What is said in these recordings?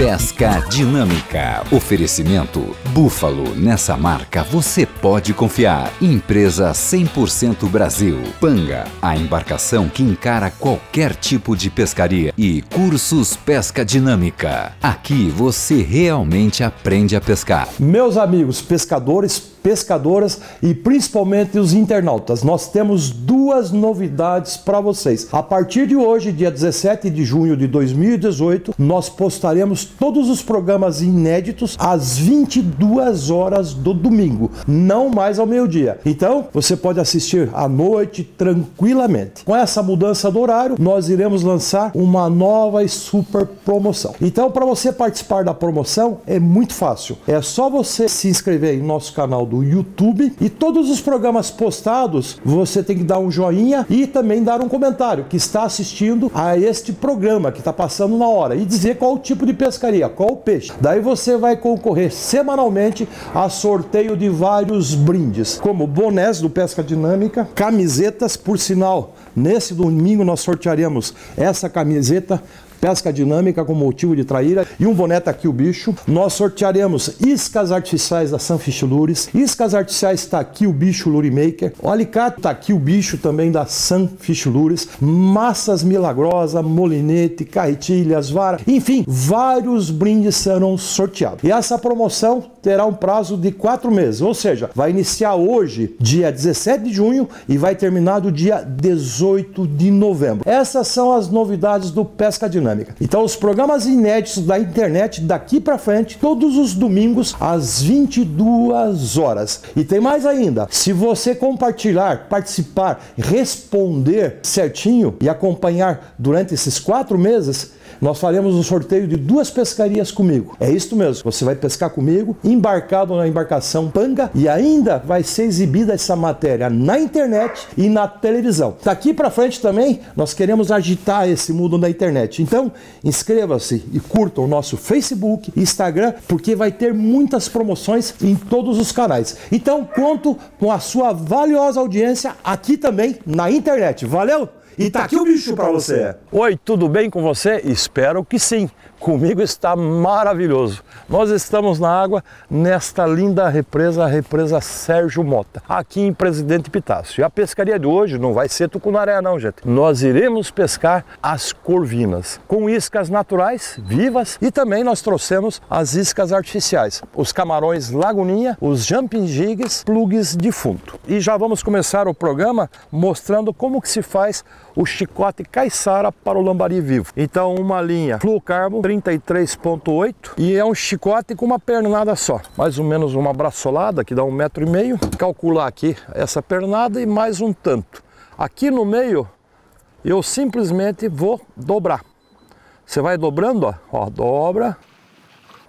Pesca Dinâmica. Oferecimento Búfalo. Nessa marca você pode confiar. Empresa 100% Brasil. Panga, a embarcação que encara qualquer tipo de pescaria. E Cursos Pesca Dinâmica. Aqui você realmente aprende a pescar. Meus amigos pescadores, pescadoras e principalmente os internautas, nós temos duas novidades para vocês. A partir de hoje, dia 17 de junho de 2018, nós postaremos todos os programas inéditos às 22 horas do domingo, não mais ao meio-dia. Então, você pode assistir à noite tranquilamente. Com essa mudança do horário, nós iremos lançar uma nova e super promoção. Então, para você participar da promoção, é muito fácil. É só você se inscrever em nosso canal do YouTube e todos os programas postados, você tem que dar um joinha e também dar um comentário que está assistindo a este programa que está passando na hora e dizer qual o tipo de pescaria, qual o peixe. Daí você vai concorrer semanalmente a sorteio de vários brindes, como bonés do Pesca Dinâmica, camisetas, por sinal, nesse domingo nós sortearemos essa camiseta pesca dinâmica com motivo de traíra e um boné tá aqui o bicho. Nós sortearemos iscas artificiais da Sunfish Lures, iscas artificiais tá aqui o bicho Lure Maker, o alicate tá aqui o bicho também da Sunfish Lures, massas milagrosa, molinete, carretilhas, vara, enfim, vários brindes serão sorteados. E essa promoção terá um prazo de quatro meses, ou seja, vai iniciar hoje, dia 17 de junho, e vai terminar do dia 18 de novembro. Essas são as novidades do Pesca Dinâmica. Então, os programas inéditos da internet daqui para frente, todos os domingos às 22 horas. E tem mais ainda, se você compartilhar, participar, responder certinho e acompanhar durante esses quatro meses, nós faremos um sorteio de duas pescarias comigo. É isso mesmo. Você vai pescar comigo, embarcado na embarcação Panga e ainda vai ser exibida essa matéria na internet e na televisão. Daqui para frente também nós queremos agitar esse mundo da internet. Então, inscreva-se e curta o nosso Facebook, Instagram, porque vai ter muitas promoções em todos os canais. Então, conto com a sua valiosa audiência aqui também na internet. Valeu? E tá aqui o bicho para você. Oi, tudo bem com você? Espero que sim. Comigo está maravilhoso. Nós estamos na água nesta linda represa, a represa Sérgio Mota, aqui em Presidente Pitácio. E a pescaria de hoje não vai ser tucunaré não, gente. Nós iremos pescar as corvinas, com iscas naturais, vivas, e também nós trouxemos as iscas artificiais, os camarões laguninha, os jumping jigs, plugs de fundo. E já vamos começar o programa mostrando como que se faz o chicote caiçara para o lambari vivo. Então uma linha fluocarbo 33.8 e é um chicote com uma pernada só, mais ou menos uma braçolada que dá um metro e meio. Calcular aqui essa pernada e mais um tanto. Aqui no meio eu simplesmente vou dobrar. Você vai dobrando, ó, ó dobra,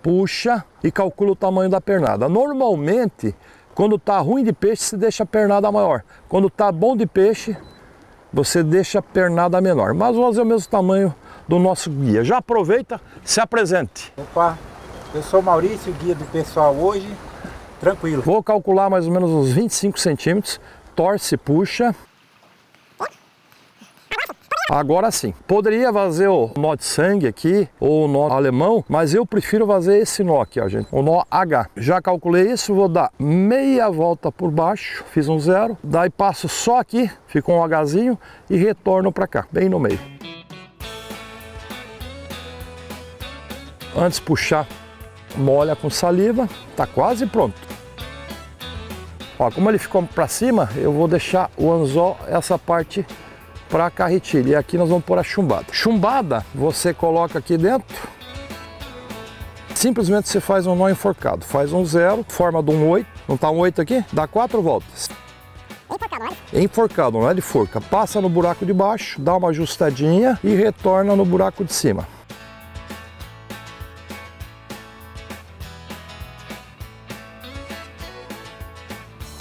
puxa e calcula o tamanho da pernada. Normalmente, quando tá ruim de peixe, se deixa a pernada maior. Quando tá bom de peixe, você deixa a pernada menor. Mas vamos fazer o mesmo tamanho do nosso guia. Já aproveita, se apresente. Opa, eu sou Maurício, guia do pessoal hoje. Tranquilo. Vou calcular mais ou menos uns 25 centímetros. Torce, puxa. Agora sim, poderia fazer o nó de sangue aqui, ou o nó alemão, mas eu prefiro fazer esse nó aqui, ó, gente, o nó H. Já calculei isso, vou dar meia volta por baixo, fiz um zero, daí passo só aqui, fica um Hzinho e retorno para cá, bem no meio. Antes puxar, molha com saliva, tá quase pronto. Ó, como ele ficou para cima, eu vou deixar o anzol, essa parte para a carretilha. E aqui nós vamos pôr a chumbada. Chumbada, você coloca aqui dentro. Simplesmente você faz um nó enforcado. Faz um zero, forma de um oito. Não está um oito aqui? Dá quatro voltas. Enforcado, é? Enforcado, não é de forca. Passa no buraco de baixo, dá uma ajustadinha e retorna no buraco de cima.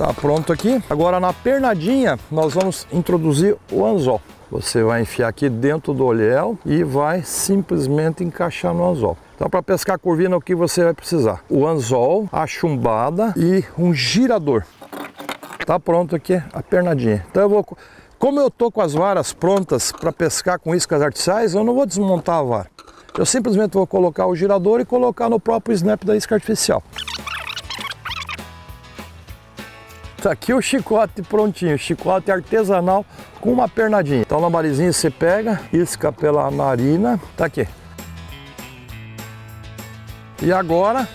Tá pronto aqui. Agora na pernadinha nós vamos introduzir o anzol. Você vai enfiar aqui dentro do olhel e vai simplesmente encaixar no anzol. Então para pescar corvina o que você vai precisar? O anzol, a chumbada e um girador. Tá pronto aqui a pernadinha. Então eu vou como eu tô com as varas prontas para pescar com iscas artificiais, eu não vou desmontar a vara. Eu simplesmente vou colocar o girador e colocar no próprio snap da isca artificial. Tá aqui o chicote prontinho, chicote artesanal com uma pernadinha. Então, lambarizinho você pega, isca pela narina, tá aqui. E agora,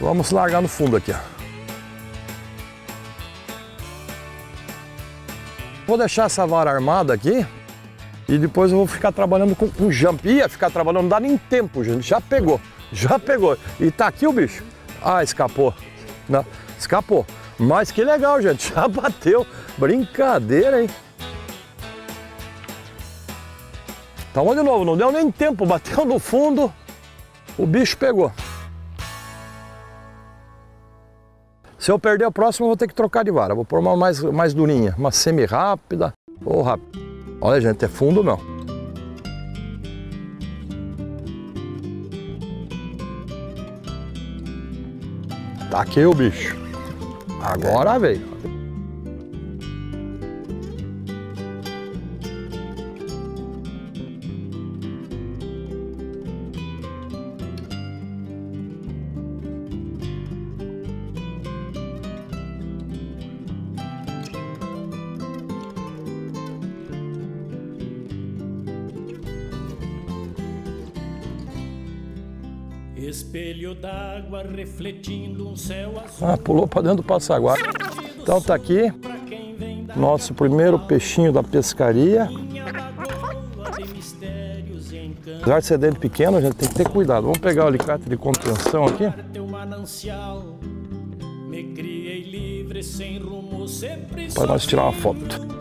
vamos largar no fundo aqui, ó. Vou deixar essa vara armada aqui e depois eu vou ficar trabalhando com, com jump. Ia ficar trabalhando, não dá nem tempo, gente. Já pegou, já pegou. E tá aqui o bicho. Ah, escapou. Não, escapou. Mas que legal, gente. Já bateu. Brincadeira, hein? Então vamos de novo, não deu nem tempo. Bateu no fundo, o bicho pegou. Se eu perder o próximo, eu vou ter que trocar de vara. Vou pôr uma mais, mais durinha, uma semi-rápida ou rápida. Olha, gente, é fundo não. Tá aqui o bicho. Agora veio. Espelho d'água refletindo um céu azul. Ah, pulou para dentro do passaguá. Então tá aqui nosso primeiro peixinho da pescaria. Apesar de ser dente pequeno, a gente tem que ter cuidado. Vamos pegar o alicate de contenção aqui. Para nós tirar uma foto.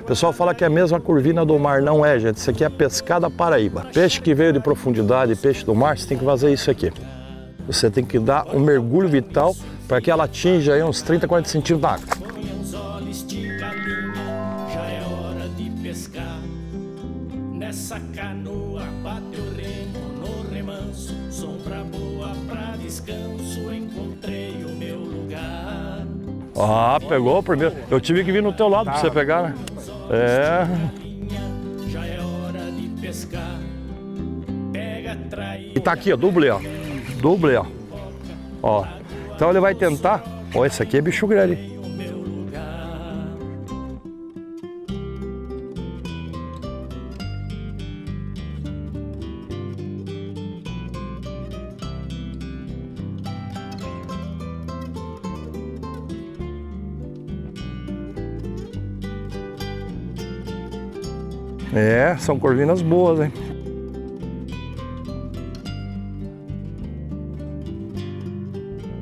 O pessoal fala que é a mesma curvina do mar. Não é, gente. Isso aqui é pescada paraíba. Peixe que veio de profundidade, peixe do mar, você tem que fazer isso aqui. Você tem que dar um mergulho vital para que ela atinja aí uns 30, 40 centímetros da água. Canoa remo no remanso, sombra boa pra descanso, encontrei o. Ah, pegou o primeiro. Eu tive que vir no teu lado tá. para você pegar, né? É. Já é hora de pescar. Pega, E tá aqui, ó, dublê, ó. Dublê, ó. Ó. Então ele vai tentar. Ó, esse aqui é bicho grande. É, são corvinas boas, hein?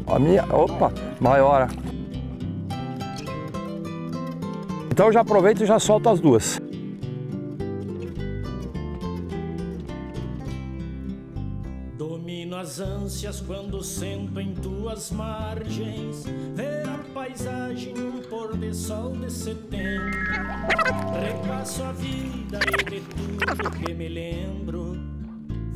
A minha, opa, maior. Então já aproveito e já solto as duas. Domino as ânsias quando sento em tuas margens, ver de sol de setembro. Repasso a vida e de tudo que me lembro.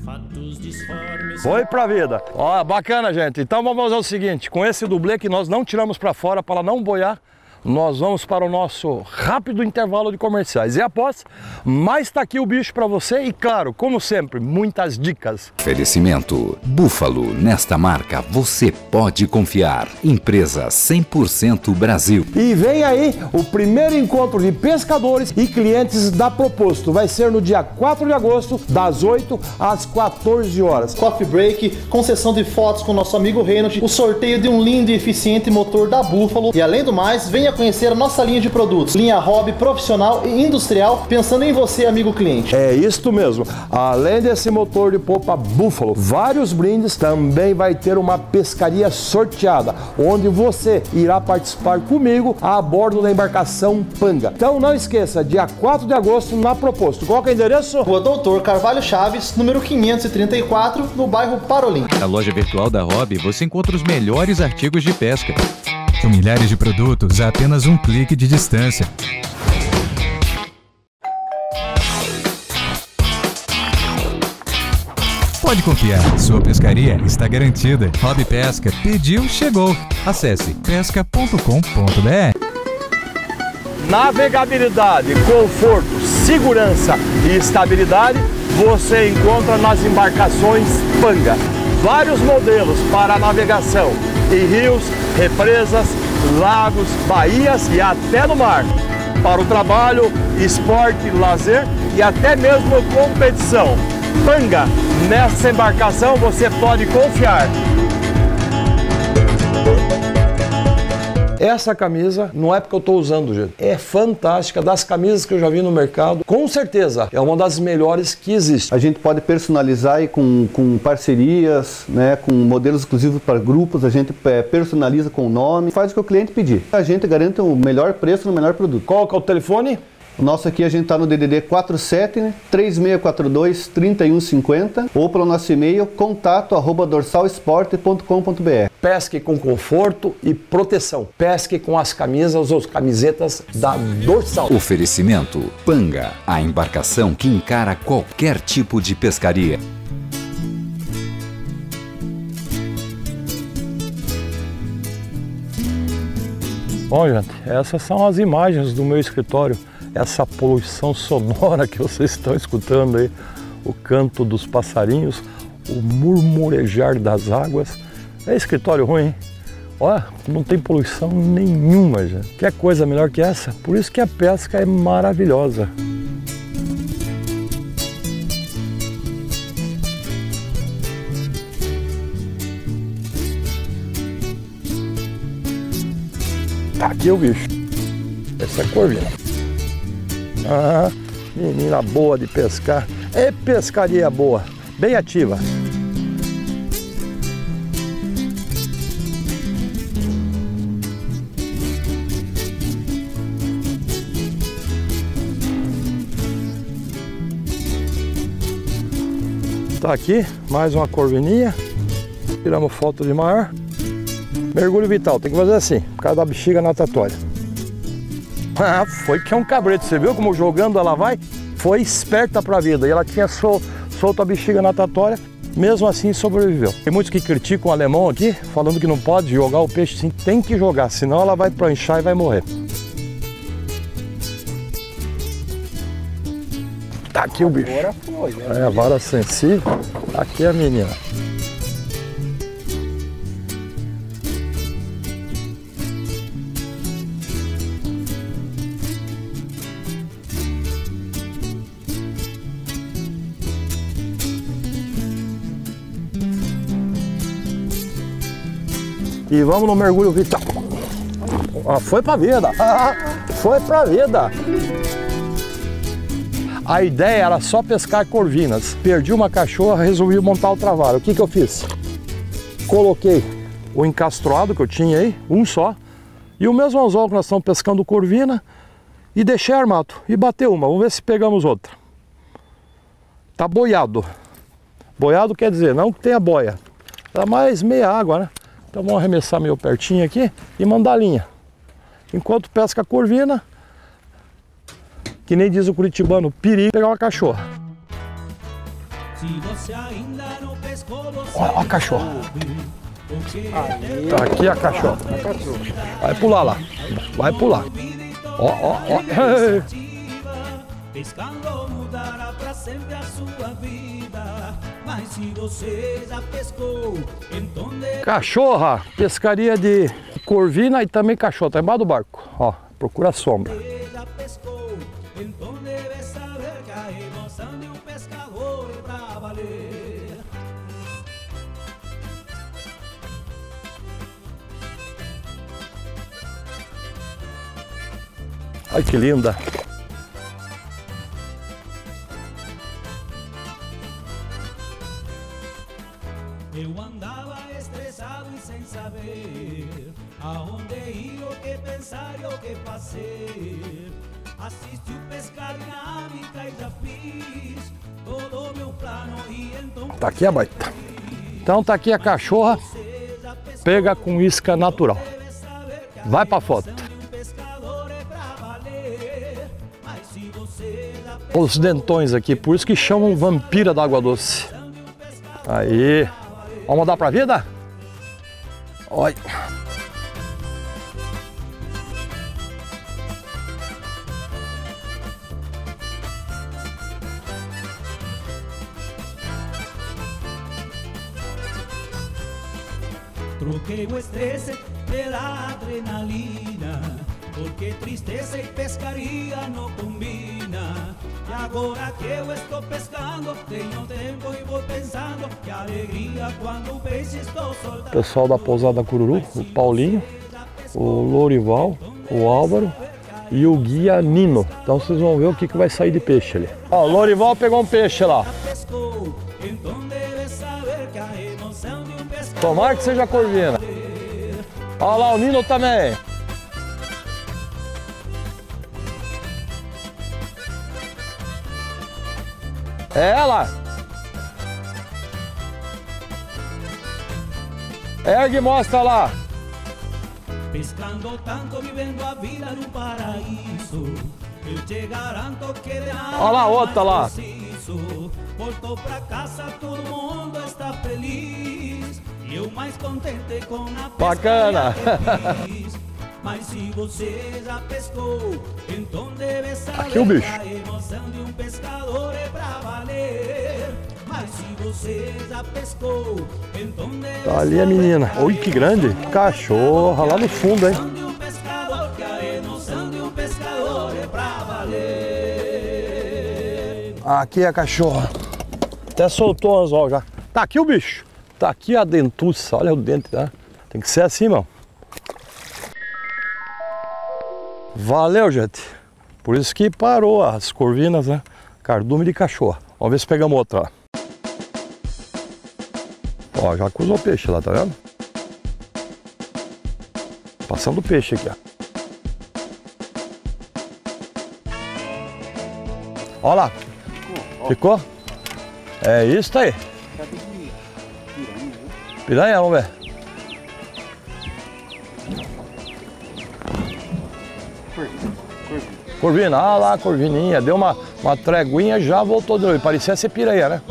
Fatos disformes. Foi pra vida. Ó, bacana, gente. Então vamos fazer o seguinte: com esse dublê que nós não tiramos para fora para não boiar, nós vamos para o nosso rápido intervalo de comerciais. E após, mais está aqui o bicho para você e, claro, como sempre, muitas dicas. Oferecimento Búfalo. Nesta marca você pode confiar. Empresa 100% Brasil. E vem aí o primeiro encontro de pescadores e clientes da Proposto. Vai ser no dia 4 de agosto, das 8 às 14 horas. Coffee break, concessão de fotos com nosso amigo Reynolds, o sorteio de um lindo e eficiente motor da Búfalo. E além do mais, venha venha conhecer a nossa linha de produtos, linha hobby profissional e industrial, pensando em você, amigo cliente. É isto mesmo. Além desse motor de popa Buffalo, vários brindes, também vai ter uma pescaria sorteada, onde você irá participar comigo a bordo da embarcação Panga. Então não esqueça, dia 4 de agosto na Proposto. Qual é o endereço? Rua Doutor Carvalho Chaves, número 534, no bairro Parolim. Na loja virtual da Hobby você encontra os melhores artigos de pesca são milhares de produtos a apenas um clique de distância. Pode confiar, sua pescaria está garantida. Hobby Pesca pediu, chegou. Acesse pesca.com.br. Navegabilidade, conforto, segurança e estabilidade você encontra nas embarcações Panga. Vários modelos para navegação em rios, represas, lagos, baías e até no mar. Para o trabalho, esporte, lazer e até mesmo competição. Panga, nessa embarcação você pode confiar. Essa camisa não é porque eu estou usando, gente. É fantástica, das camisas que eu já vi no mercado. Com certeza, é uma das melhores que existe. A gente pode personalizar aí com, com parcerias, né, com modelos exclusivos para grupos, a gente é, personaliza com o nome, faz o que o cliente pedir. A gente garante o melhor preço no melhor produto. Qual que é o telefone? O nosso aqui a gente está no DDD 47 né, 3642 3150 ou pelo nosso e-mail contato arroba dorsalesporte.com.br. Pesque com conforto e proteção. Pesque com as camisas ou camisetas da Dorsal. Oferecimento Panga, a embarcação que encara qualquer tipo de pescaria. Bom, gente, essas são as imagens do meu escritório. Essa poluição sonora que vocês estão escutando aí, o canto dos passarinhos, o murmurejar das águas. É escritório ruim, hein? Olha, não tem poluição nenhuma, gente. Quer coisa melhor que essa? Por isso que a pesca é maravilhosa. Aqui o bicho. Essa é a corvina. Ah, menina boa de pescar. É pescaria boa, bem ativa. Tá aqui, mais uma corvininha. Tiramos foto de maior. Mergulho vital, tem que fazer assim, por causa da bexiga natatória. Ah, foi que é um cabreto, você viu como jogando ela vai? Foi esperta pra vida e ela tinha sol, solto a bexiga natatória, mesmo assim sobreviveu. Tem muitos que criticam o alemão aqui, falando que não pode jogar o peixe sim, tem que jogar, senão ela vai pranchar e vai morrer. Tá aqui o bicho. Agora foi, né? É, a vara sensível. Aqui é a menina. E vamos no mergulho vital. Ah, foi pra vida. foi pra vida. A ideia era só pescar corvinas. Perdi uma cachorra, resolvi montar o trabalho. O que, que eu fiz? Coloquei o encastroado que eu tinha aí, um só, e o mesmo anzol que nós estamos pescando corvina, e deixei armado. E bateu uma, vamos ver se pegamos outra. Tá boiado. Boiado quer dizer, não que tenha boia. Tá mais meia água, né? Então vamos arremessar meio pertinho aqui e mandar a linha. Enquanto pesca a corvina, que nem diz o curitibano, perigo pegar uma cachorra. Olha a cachorra. Tá aqui a cachorra. Vai pular lá. Vai pular. Ó, ó, ó. Pescando mudará pra sempre a sua vida. Mas se você já pescou, então. Cachorra, pescaria de corvina e também cachorro. Tá embaixo do barco. Ó, procura a sombra. então deve saber que a Tá aqui a baita. Então tá aqui a cachorra. Pega com isca natural. Vai pra foto. Os dentões aqui, por isso que chamam vampira da água doce. Aí. Vamos dar pra vida? Olha. Adrenalina, porque tristeza e pescaria não combina. E agora que eu estou pescando, tenho tempo e vou pensando que alegria quando estou soltando. Pessoal da pousada Cururu, o Paulinho, o Lorival, o Álvaro e o guia Nino. Então vocês vão ver o que, que vai sair de peixe ali. Ó, o Lorival pegou um peixe lá. Tomara que seja corvina. Olha lá o Nino também. É ela. Ergue e mostra lá. Pescando tanto, vivendo a vida no paraíso. Eu te garanto que Olha lá, outra lá. Voltou pra casa, todo mundo está feliz. Eu mais contente com a Bacana. fiz. Mas se você já pescou, então deve saber Aqui o bicho. a emoção de um pescador é pra valer. Mas se você já pescou, então deve Tá ali a menina. Oi, que grande. Cachorra lá no fundo, hein? é pra valer. Aqui é a cachorra. Até soltou o anzol já. Tá aqui o bicho. Tá aqui a dentuça. Olha o dente, tá? Tem que ser assim, mano. Valeu, gente. Por isso que parou as corvinas, né? Cardume de cachorro. Vamos ver se pegamos outra. ó. Já acusou o peixe lá, tá vendo? Passando peixe aqui, ó. Ó lá. Ficou? É isso aí. Piranha, vamos ver. Corvina, ah lá, corvininha. Deu uma, uma treguinha já voltou de novo. Parecia ser piranha, né?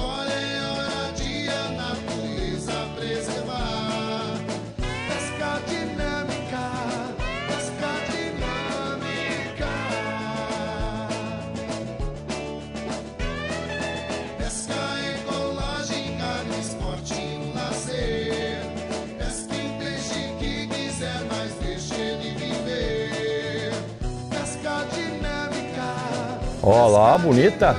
Ó lá, bonita.